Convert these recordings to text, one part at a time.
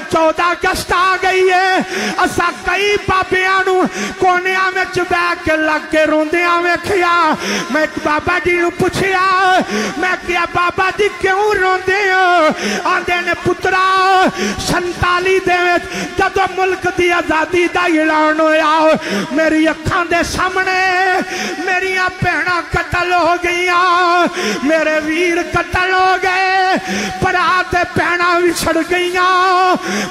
चौदह अगस्त आ गई है। असा कई बाबिया कोनिया में बह के लग के रोंदिया वेखिया। मैं एक बाबा जी पूछया मैं क्या बाबा जी क्यों रोंदे हो? आंदे ने पुत्रा संताली जदों मुल्क की आज़ादी का ऐलान होया, मेरी अखा दे सामने, मेरिया भैन कतल हो गई मेरे वीर कतल हो गए भरा भैन विछड़ गई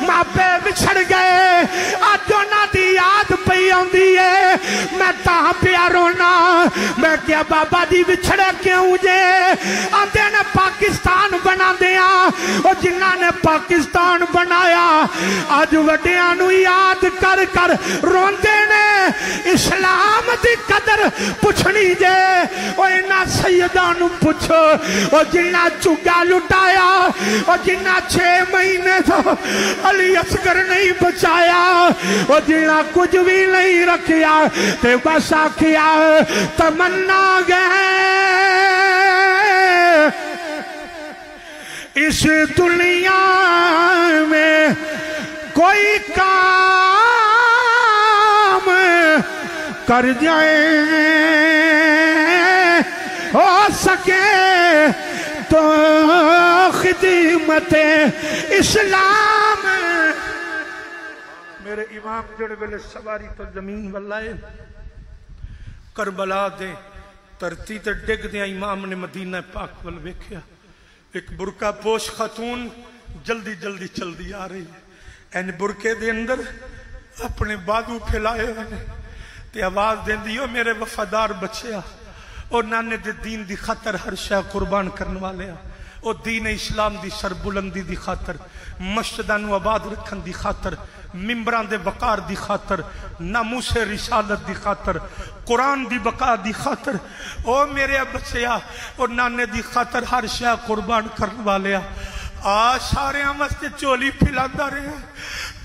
मापे विछड़ गए। अज उन्होंने याद पी आती है मैं ता पिया रोना मैं क्या बाबा जी विछड़े क्यों जे? आते ने पाकिस्तान बना दिया और जिन्हों ने पाकिस्तान बनाया अज वड्या याद कर कर रोंदे ने। इस्लाम की कदर पुछनी जे इन्होंने सैयदा पुछो। और जिन्ना चुगा लुटाया और जिन्ना छे महीने तो अली असगर नहीं बचाया और जिन्ना कुछ भी नहीं रखिया, ते बस आखिया, तमन्ना गए। इस दुनिया में कोई काम कर जाए, हो सके तो खिदमत इस्लाम। मेरे इमाम जड़े वेले सवारी तो ज़मीन वल्लाए, करबला दे धरती ते डिगद्या इमाम ने मदीना पाक वल वेख्या। एक बुरका पोश खातून जल्दी जल्दी चलती आ रही है। एन बुरके दे अंदर अपने बाजू फैलाए हुए ते आवाज़ देंदी हो मेरे वफादार बच्चिया और नाने दे दीन दी खातर हर शह कुर्बान करने वाले और दीन इस्लाम दी सरबुलंदी दी खातर, मस्जिदा आबाद रखन दी खातर मिम्बरां दे वकार दी खातर, नामूसे रिसालत दी खातर, कुरान दी बका दी खातर, ओ मेरे बच्चिया और नाने दी खातर हर शह कुर्बान करने वाले आ सारे वास्ते झोली फिलांदा रहा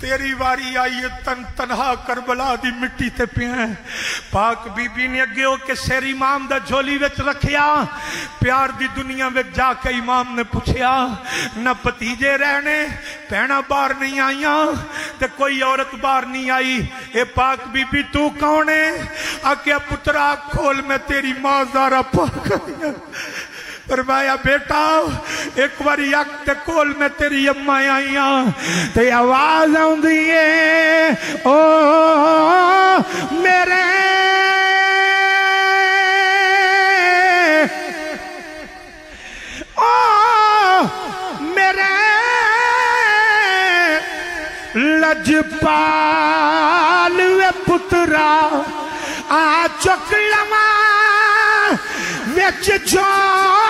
तेरी वारी आई है, तन तनहा करबला दी मिट्टी ते पिया। पाक बीबी ने अगे होके सिर इमाम दा झोली विच रखिया प्यार दी दुनिया विच जाके इमाम ने पूछया न भतीजे रहने, भैणा बाहर नहीं आईया, ते कोई औरत बाहर नहीं आई। ए पाक बीबी, तू कौन है आख्या पुत्रा, खोल मैं तेरी माँ, जारा पाक फरमाया बेटा, एक बार अख कोल मैं तेरी अम्मा आई ते आवाज़ आंदी है, ओ, मेरे। ओ, मेरे। लजपाल वे पुत्रा, आ चुक लवा, विच जानी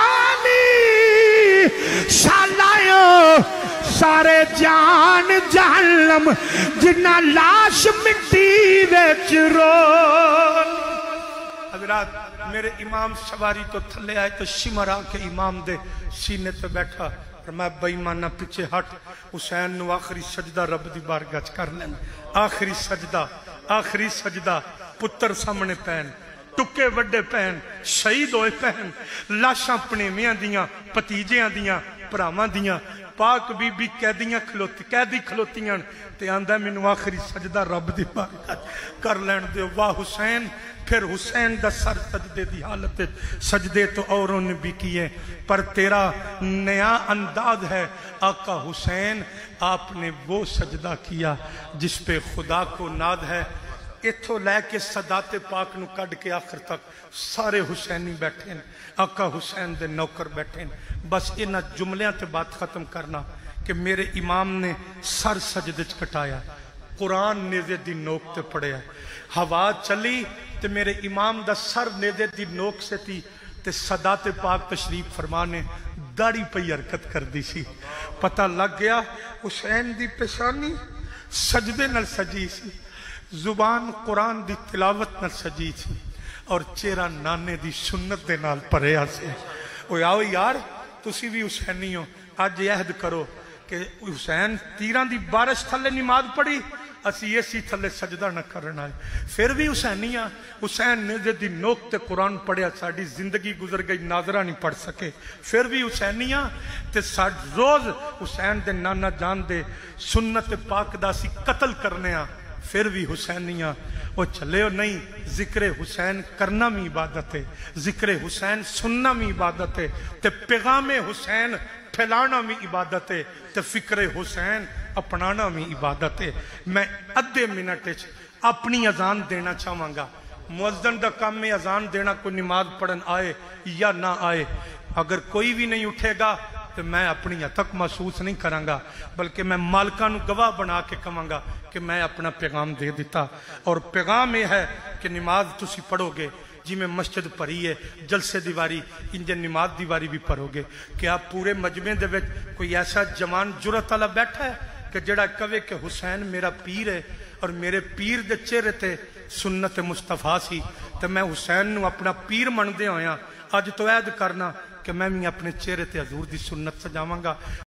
सारे जान जहलम जिन्ना लाश मिट्टी विच रो। हजरात, मेरे इमाम सवारी तो थले आए तो शिमर आके इमाम दे सीने पे बैठा। मैं बेईमाना पीछे हट। हुसैन आखिरी सजदा रब दी बारगाह च कर लेन आखिरी सजदा आखिरी सजदा पुत्र सामने पैन टुके वड्डे पैन, शहीद होए पैन। लाशां भतीजियाँ दियाँ, भरावां दियाँ पाक बीबी कैदियाँ खलोती, कैदी खलोतियाँ ते आंदा मैनू आखिरी सजदा रब दी बारगाह कर लैन दियो वाह हुसैन, फिर हुसैन का सर सजदे की हालत सजदे तो औरों ने भी किए, पर तेरा नया अंदाज है, आका हुसैन, आपने वो सजदा किया जिस पे खुदा को नाद है इथों लैके सदाते पाक न कढ़ के आखिर तक सारे हुसैनी बैठे हैं आका हुसैन दे नौकर बैठे हैं बस इन्होंने जुमलिया से बात खत्म करना कि मेरे इमाम ने सर सजद कटाया, कुरान नेजे दी नोक से पढ़िया हवा चली तो मेरे इमाम दा सर नेजे दी नोक से थी ते सदा ते पाक तशरीफ़ फरमा ने दाड़ी पई हरकत कर दी सी। पता लग गया, हुसैन की पेशानी सजदे न सजी सी। ਜ਼ੁਬਾਨ ਕੁਰਾਨ ਦੀ ਤਿਲਾਵਤ ਨਾਲ ਸਜੀ ਸੀ ਔਰ ਚਿਹਰਾ ਨਾਨੇ ਦੀ ਸੁਨਨਤ ਦੇ ਨਾਲ ਭਰਿਆ ਸੀ ਓਏ ਆਓ ਯਾਰ ਤੁਸੀਂ ਵੀ ਹੁਸੈਨੀ ਹੋ ਅੱਜ ਅਹਿਦ ਕਰੋ ਕਿ ਹੁਸੈਨ ਤੀਰਾਂ ਦੀ ਬਾਰਿਸ਼ ਥੱਲੇ ਨਮਾਜ਼ ਪੜੀ ਅਸੀਂ ਇਸੀ ਥੱਲੇ ਸਜਦਾ ਨਾ ਕਰਨ ਆਏ ਫਿਰ ਵੀ ਹੁਸੈਨੀਆਂ ਹੁਸੈਨ ਨੇ ਜਿਹਦੀ ਨੋਕ ਤੇ ਕੁਰਾਨ ਪੜਿਆ ਸਾਡੀ ਜ਼ਿੰਦਗੀ ਗੁਜ਼ਰ ਗਈ ਨਾਜ਼ਰਾ ਨਹੀਂ ਪੜ ਸਕੇ ਫਿਰ ਵੀ ਹੁਸੈਨੀਆਂ ਤੇ ਸਾਡ ਰੋਜ਼ ਹੁਸੈਨ ਦੇ ਨਾਨਾ ਜਾਨ ਦੇ ਸੁਨਨਤ ਪਾਕ ਦਾ ਅਸੀਂ ਕਤਲ ਕਰਨੇ ਆ फिर भी हुसैनिया, वो चले हो नहीं, ज़िक्र हुसैन करना भी इबादत है, ज़िक्र हुसैन सुनना भी इबादत है तो पैगाम हुसैन फैलाना भी इबादत है तो फ़िक्र हुसैन अपनाना भी इबादत है। मैं अद्धे मिनट अपनी अजान देना चाहवागा मुजन का काम है, अजान देना कोई नमाज़ पढ़न आए या ना आए। अगर कोई भी नहीं उठेगा तो मैं अपनी हतक महसूस नहीं करांगा बल्कि मैं मालका गवाह बना के कहांगा कि मैं अपना पैगाम दे दिता और पैगाम यह है कि नमाज़ तुम पढ़ोगे जिमें मस्जिद भरी है जलसे की वारी इंज नमाज़ की वारी भी भरोगे क्या पूरे मजमे के कोई ऐसा जवान जुरत वाला बैठा है कि जड़ा कवे कि हुसैन मेरा पीर है और मेरे पीर के चेहरे ते सुन्नत मुस्तफ़ा सी तो मैं हुसैन अपना पीर मनदे होया अज तो ऐद करना कि मैं भी अपने चेहरे ते हजूर की सुन्नत सजावगा।